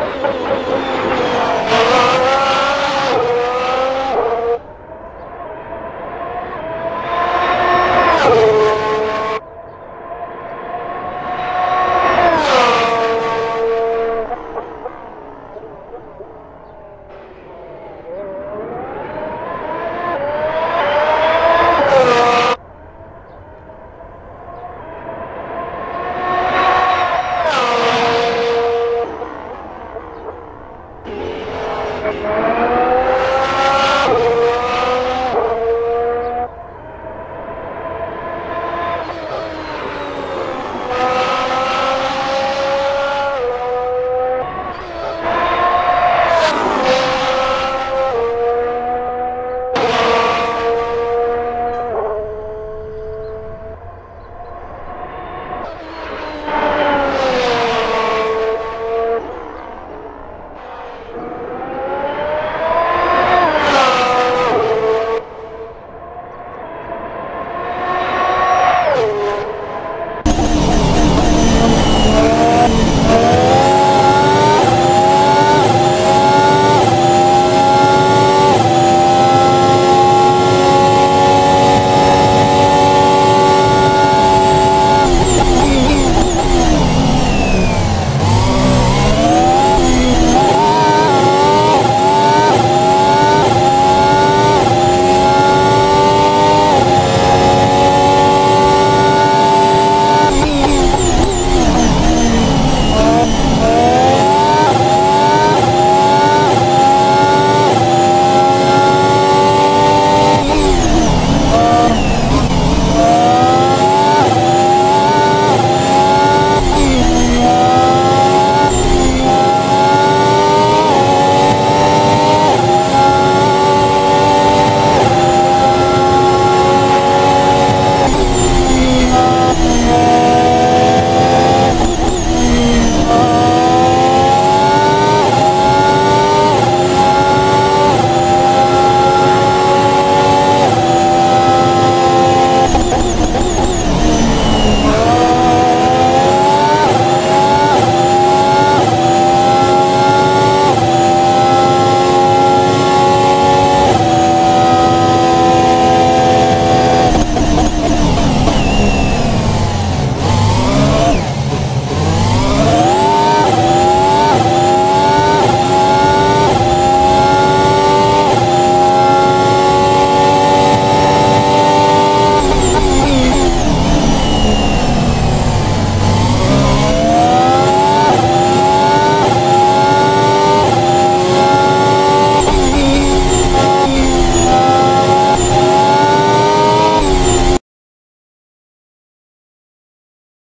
Oh.